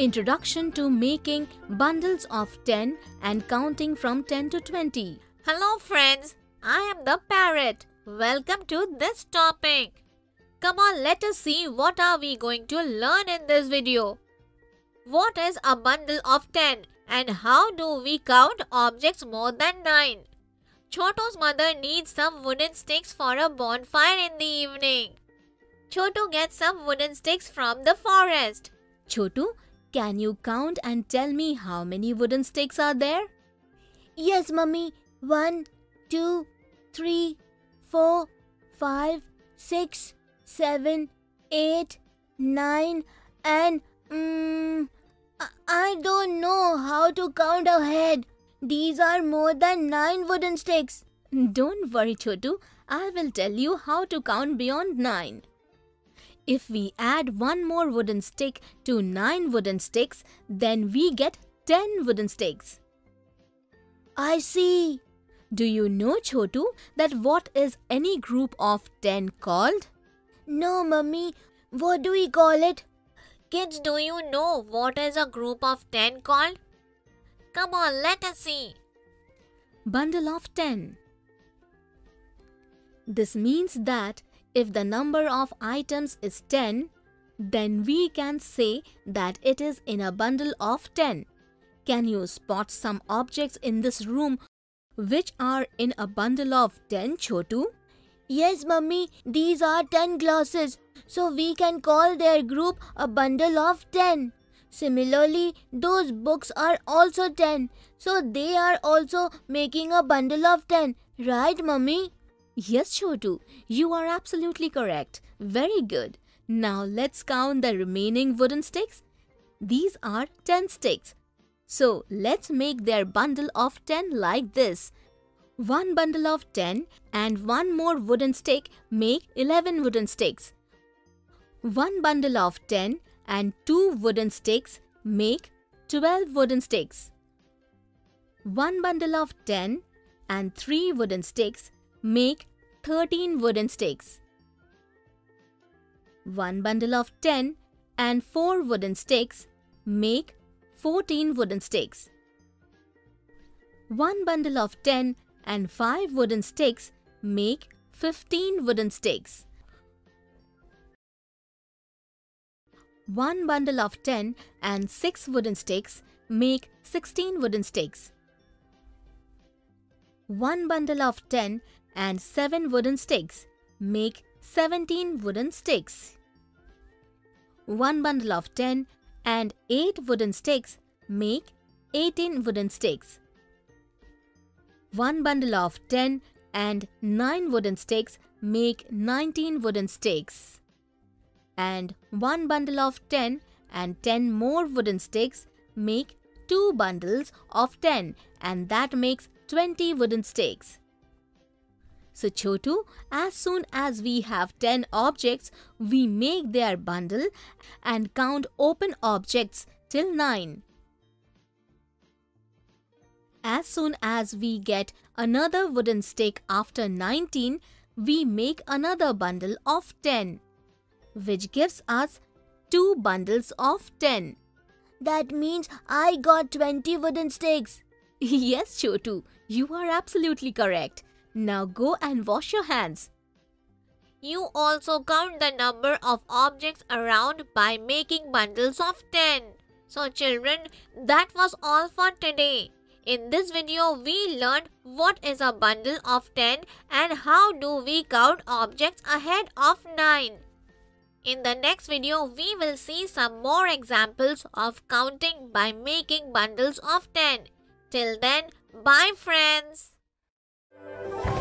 Introduction to making bundles of 10 and counting from 10 to 20. Hello friends, I am the parrot. Welcome to this topic. Come on, let us see what are we going to learn in this video. What is a bundle of 10 and how do we count objects more than 9? Chotu's mother needs some wooden sticks for a bonfire in the evening. Choto gets some wooden sticks from the forest. Chotu, can you count and tell me how many wooden sticks are there? Yes, mummy. One, two, three, four, five, six, seven, eight, nine, and um, I don't know how to count ahead. These are more than nine wooden sticks. Don't worry, Chotu. I will tell you how to count beyond nine. If we add one more wooden stick to 9 wooden sticks, then we get 10 wooden sticks. I see. Do you know, Chotu, that what is any group of 10 called? No, mummy. What do we call it? Kids, do you know what is a group of 10 called? Come on, let us see. Bundle of 10. This means that if the number of items is 10, then we can say that it is in a bundle of 10. Can you spot some objects in this room which are in a bundle of 10, Chotu? Yes, mummy, these are 10 glasses, so we can call their group a bundle of 10. Similarly, those books are also 10, so they are also making a bundle of 10, right, mummy? Yes, Chotu, you are absolutely correct. Very good. Now let's count the remaining wooden sticks. These are 10 sticks. So let's make their bundle of 10 like this. One bundle of 10 and one more wooden stick make 11 wooden sticks. One bundle of 10 and two wooden sticks make 12 wooden sticks. One bundle of 10 and three wooden sticks make 13 wooden sticks. One bundle of 10 and 4 wooden sticks make 14 wooden sticks. One bundle of 10 and 5 wooden sticks make 15 wooden sticks. One bundle of 10 and 6 wooden sticks make 16 wooden sticks. One bundle of 10 and 7 wooden sticks make 17 wooden sticks. One bundle of 10 and 8 wooden sticks make 18 wooden sticks. One bundle of 10 and 9 wooden sticks make 19 wooden sticks. And one bundle of 10 and 10 more wooden sticks make 2 bundles of 10 and that makes 20 wooden sticks. So Chotu, as soon as we have 10 objects, we make their bundle and count open objects till 9. As soon as we get another wooden stick after 19, we make another bundle of 10, which gives us 2 bundles of 10. That means I got 20 wooden sticks. yes, Chotu, you are absolutely correct. Now go and wash your hands. You also count the number of objects around by making bundles of 10. So children, that was all for today. In this video, we learned what is a bundle of 10 and how do we count objects ahead of 9. In the next video, we will see some more examples of counting by making bundles of 10. Till then, bye friends. Thank you.